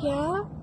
yeah?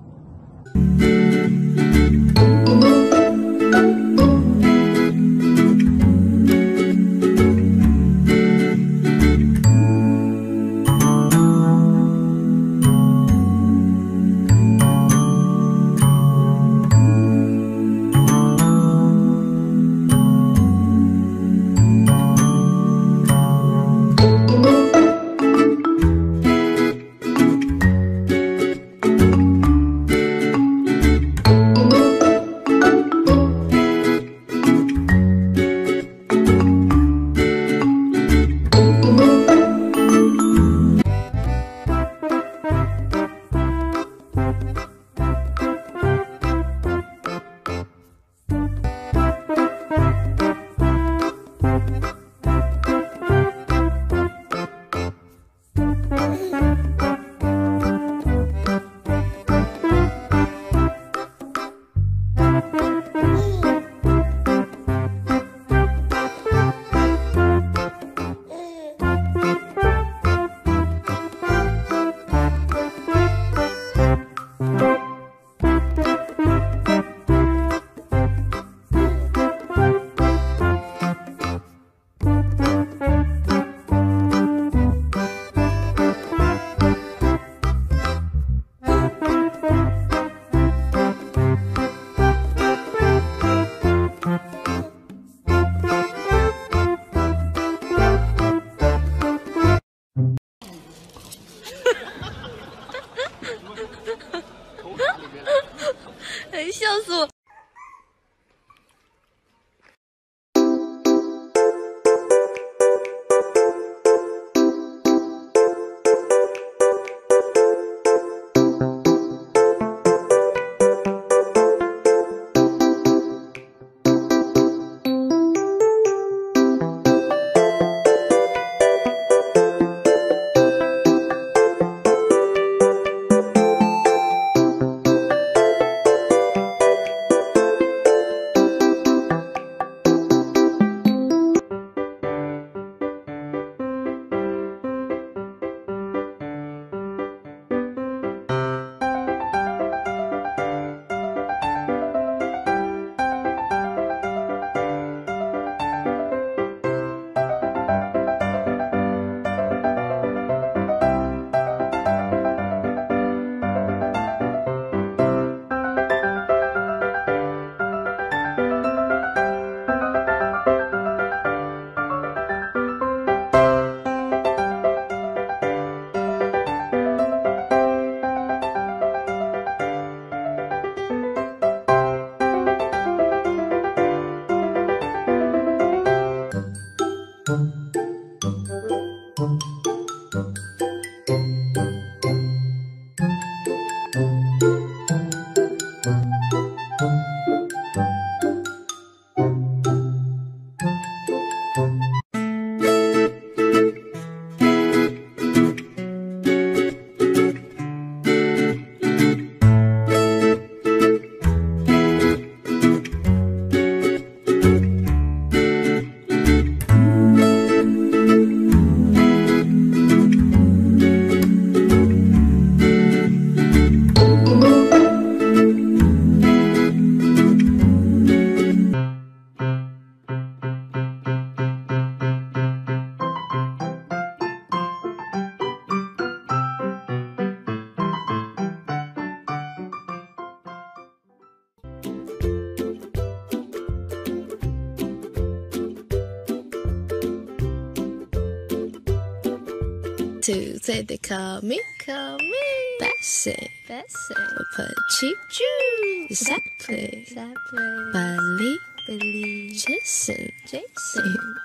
two, say they call me, call me. Bessie, Bessie. We put cheap juice. Exactly, exactly. Bali, Billy, Jason, Jason.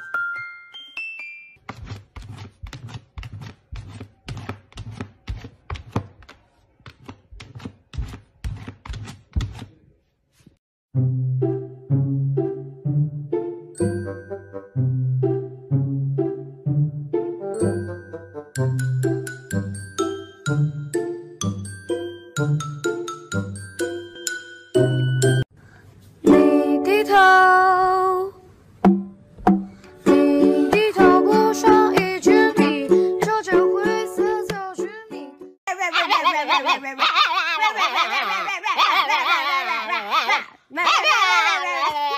Bye.